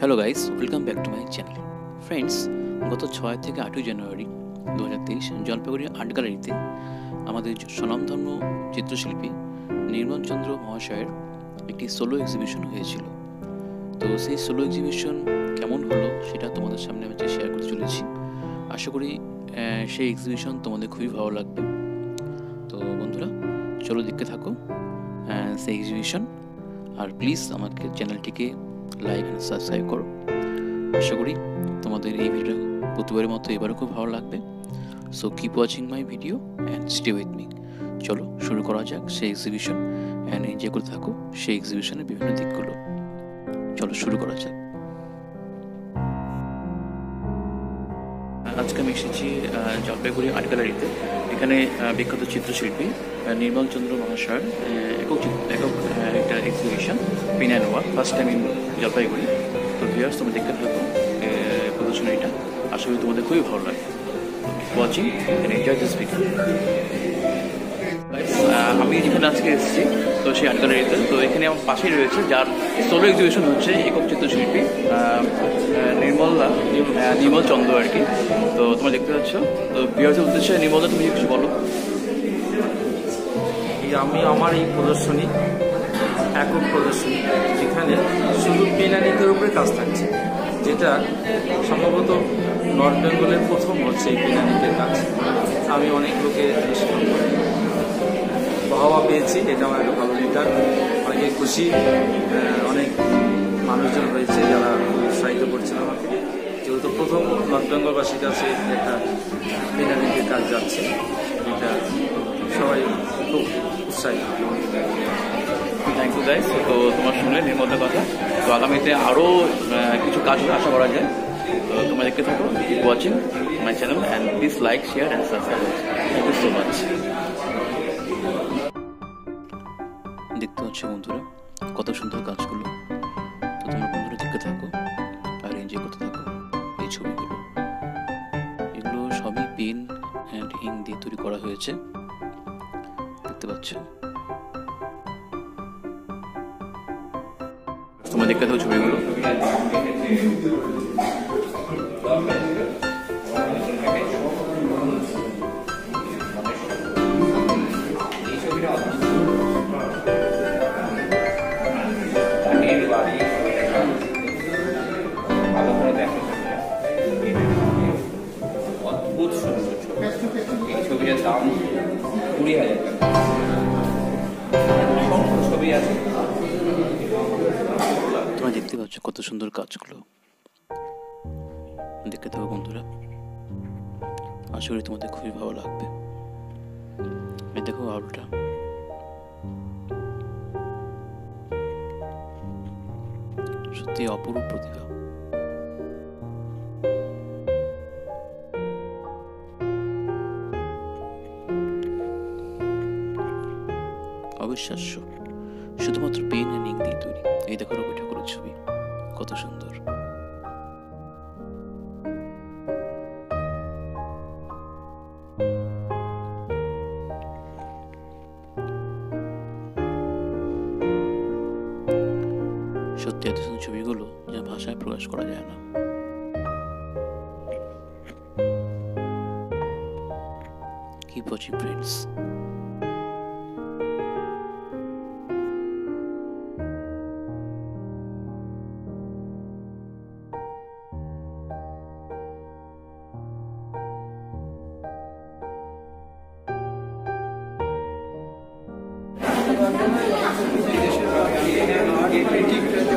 Hello guys welcome back to my channel friends গত ছয় থেকে আটই জানুয়ারি দু হাজার তেইশ জলপাইগুড়ি আর্ট গ্যালারিতে আমাদের স্বনামধন্য চিত্রশিল্পী নির্মলচন্দ্র মহাশয়ের একটি সোলো এক্সিবিশন হয়েছিল। তো সেই সোলো এক্সিবিশন কেমন হলো সেটা তোমাদের সামনে আমি শেয়ার করতে চলেছি, আশা করি সেই এক্সিবিশন তোমাদের খুবই ভালো লাগবে। তো বন্ধুরা, চলো দেখতে থাকো সেই এক্সিবিশন আর প্লিজ আমাকে চ্যানেলটিকে লাইক অ্যান্ড সাবস্ক্রাইব করো। আশা করি তোমাদের এই ভিডিও প্রতিবারের মতো এবারও খুব ভালো লাগবে। So keep watching my video and stay with me চলো শুরু করা যাক সেই এক্সিবিশন অ্যান্ড এনজয় করে থাকো সেই এক্সিবিশনের বিভিন্ন দিকগুলো। চলো শুরু করা যাক। আজকে আমি এসেছি জলপাইগুড়ি আর্ট গ্যালারিতে এখানে বিখ্যাত চিত্রশিল্পী নির্মল চন্দ্র মহাশয়ের একক একক একটা exhibition pen and work first time in Jalpaiguri. তো ভিউয়ার্স তোমরা দেখতে থাকো প্রদর্শনী প্রদর্শনীটা। আসলে করি তোমাদের খুবই ভালো লাগে ওয়াচিং এনজয় দিস ভিডিও আমি যেখানে আজকে এসেছি তো সেই আর্ট গ্যালারিতে তো এখানে আমার পাশেই রয়েছে যার সোলো এক্সিবিশন হচ্ছে একক চিত্রশিল্পী আহ, আহ, নির্মলদা নির্ম- আহ, নির্মল চন্দ্র আর কি। তো তোমরা দেখতে পাচ্ছ তো বিহারের উদ্দেশ্যে নির্মলদা তুমি কিছু বলো। আমি আমার এই প্রদর্শনী একক প্রদর্শনী যেখানে শুধু পেনানিকের উপরে কাজ থাকছে যেটা সম্ভবত নর্থ বেঙ্গলের প্রথম হচ্ছে এই পেনানিকের কাজ। আমি অনেক লোকে বাহবা পেয়েছি, এটা আমার একটা ভালো রিটার্ন অনেকে খুশি অনেক মানুষজন হয়েছে যারা উৎসাহিত করছেন আমাকে। যেহেতু প্রথম নর্থ বেঙ্গলবাসীর কাছে একটা পেনানিকের কাজ যাচ্ছে, এটা সবাই খুব উৎসাহিত। থ্যাংক ইউ গাইস তো তোমার শুনলে নির্মলদার কথা। তো আগামীতে আরও কিছু কাজ আশা করা যায়। তো তোমরা দেখতে থাকো keep watching my channel and please like share and subscribe thank you so much দেখতে হচ্ছে বন্ধুরা, কত সুন্দর কাজগুলো তো তোমরা বন্ধুরা দেখতে থাকো আর এনজয় করতে থাকো এই ছবিগুলো। এগুলো সবই পেন অ্যান্ড ইং দিয়ে তৈরি করা হয়েছে। দেখতে পাচ্ছ? তোমরা দেখতে থাকো ছবিগুলো। কুড়ি হাজার ছবি আছে? তোমরা দেখতে পাচ্ছ কত সুন্দর কাজগুলো। দেখতে থাকো বন্ধুরা। আশা করি তোমাদের খুবই ভালো লাগবে। দেখো আলোটা। সত্যি অপরূপ প্রতিভা। অবিশ্বাস্য। শুধুমাত্র পেন অ্যান্ড ইঙ্ক দিয়ে তৈরি। এই দেখো রবি ঠাকুরের ছবি। কত সুন্দর। সত্যি এত সুন্দর ছবিগুলো যা ভাষায় প্রকাশ করা যায় না। Keep watching, friends. ठीक रहते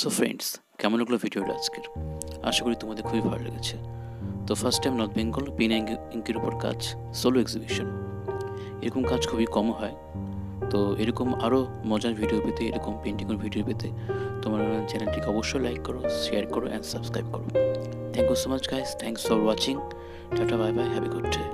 সো ফ্রেন্ডস কেমন লাগল ভিডিওটা আজকের? আশা করি তোমাদের খুবই ভালো লেগেছে। তো first time North Bengal pen ইঙ্কের উপর কাজ সোলো এক্সিবিশন এরকম কাজ খুবই কম হয়। তো এরকম আরও মজার ভিডিও পেতে, এরকম পেন্টিংয়ের ভিডিও পেতে, তোমার চ্যানেলটিকে অবশ্যই লাইক করো শেয়ার করো অ্যান্ড সাবস্ক্রাইব করো। Thank you so much guys thanks for watching tata bye bye have good day